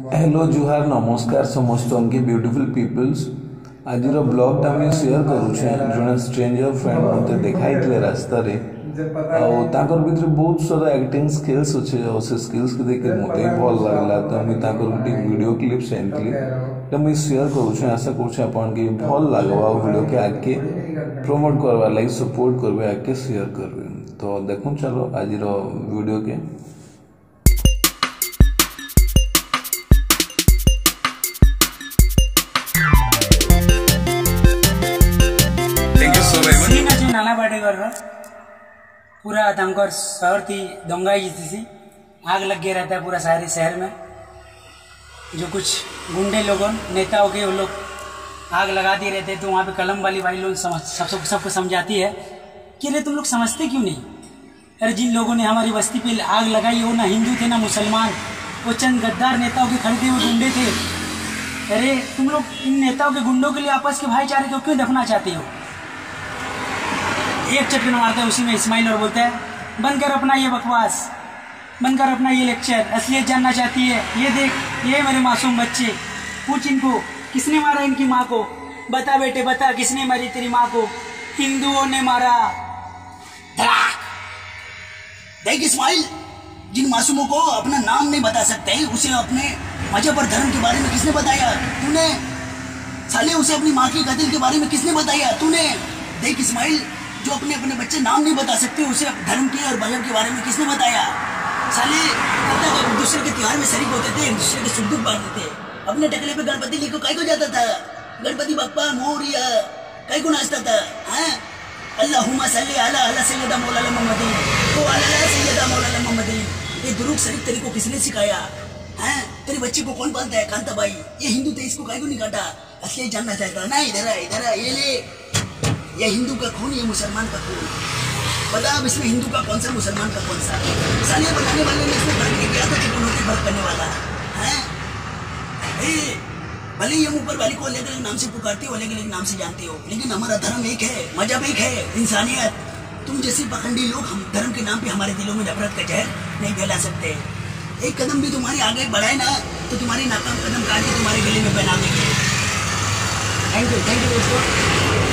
Hello ଜୁହାର ନମସ୍କାର ସମସ୍ତଙ୍କୁ ବ୍ୟୁଟିଫୁଲ ପିପଲ୍ସ ଆଜିର ବ୍ଲଗ୍ଟା ଆମେ ସେୟାର କରୁଛେ ଜଣେ ଷ୍ଟ୍ରେଞ୍ଜର ଫ୍ରେଣ୍ଡ ମୋତେ ଦେଖାଇଥିଲେ ରାସ୍ତାରେ ଆଉ ତାଙ୍କର ଭିତରେ ବହୁତ ସାରା ଆକ୍ଟିଂ ସ୍କିଲ୍ସ ଅଛି ଆଉ ସେ ସ୍କିଲ୍ସକୁ ଦେଖିକି ମୋତେ ବି ଭଲ ଲାଗିଲା ତ ମୁଇଁ ତାଙ୍କର ଗୋଟେ ଭିଡ଼ିଓ କ୍ଲିପ୍ ସେଣ୍ଡିଥିଲି ତ ମୁଇଁ ସେୟାର କରୁଛେ ଆଶା କରୁଛେ ଆପଣକେ ଭଲ ଲାଗିବ ଆଉ ଭିଡ଼ିଓକେ ଆଗକେ ପ୍ରମୋଟ କରବାର୍ ଲାଗି ସପୋର୍ଟ କରିବେ ଆଗକେ ସେୟାର କରିବେ ତ ଦେଖୁନ୍ ଚାଲ ଆଜିର ଭିଡ଼ିଓକେ थैंक यू सो मच सी नाचे नाना बाटे कर पूरा तंकर शहर थी दंगा जीती थी आग लग गया रहता है पूरा सारे शहर में जो कुछ गुंडे लोगों नेताओं के वो लोग आग लगा दिए रहते तो वहाँ पे कलम वाली भाई लोग सबको सब समझाती है कि अरे तुम लोग समझते क्यों नहीं अरे जिन लोगों ने हमारी बस्ती पे आग लगाई वो ना हिंदू थे ना मुसलमान वो चंद गद्दार नेताओं के खड़े वो गुंडे थे अरे तुम लोग इन नेताओं के गुंडों के लिए आपस के भाईचारे को क्यों दफना चाहते हो एक चटकन मारता है, उसी में इस्माइल और बोलता है बंद कर अपना ये बकवास बंद कर अपना ये लेक्चर, असलियत जानना चाहती है, ये देख, ये मेरे मासूम बच्चे, पूछ इनको, किसने मारा इनकी माँ को? बता बेटे, बता, किसने मारी तेरी माँ को? हिंदुओं ने मारा। देख इस्माइल, जिन मासूमों को अपना नाम नहीं बता सकते, उसे अपने मज़हब और धर्म के बारे में किसने बताया? तूने, साले, उसे अपनी माँ की कत्ल के बारे में किसने बताया? तूने। देख इस्माइल जो अपने अपने बच्चे नाम नहीं बता सकते, उसे धर्म के और मज़हब के बारे में किसने बताया? साले एक दूसरे के त्योहार में शरीक होते थे दूसरे के सुख दुख बांटते थे। अपने टकले पे गणपति लेको काय को जाता था? गणपति बप्पा, मोरिया काय को नाचता था? हैं? अल्लाहुम्मा सल्ली अला अला सैयदा मौलाना मोहम्मदी। ओ अला सैयदा मौलाना मोहम्मदी। ये दुरूद शरीफ तेरे को किसने सिखाया? हैं? तेरे बच्चे को कौन पालता है कांता भाई ये हिंदू थे, इसको काय को नहीं काटा? असली जानना चाहता ना, इधर आ इधर आ, ये ले। ये हिंदू का खून, ये मुसलमान का खून? बता अब इसमें हिंदू का कौन सा, मुसलमान का कौन सा? साले बनाने वाले ने इसमें फ़र्क किया था कि कौन होते फ़र्क करने वाला है। भले ही हम ऊपर वाली को अलग अलग नाम से पुकारते हो, अलग अलग नाम से जानते हो, लेकिन हमारा धर्म एक है, मज़हब एक है, इंसानियत। तुम जैसे पखंडी लोग, हम धर्म के नाम पे हमारे दिलों में नफरत का जहर नहीं फैला सकते। एक कदम भी तुम्हारे आगे बढ़ाए ना तो तुम्हारी नाकाम कदम काट के तुम्हारे गले में पहना देंगे। थैंक यू थैंक यू दोस्तों।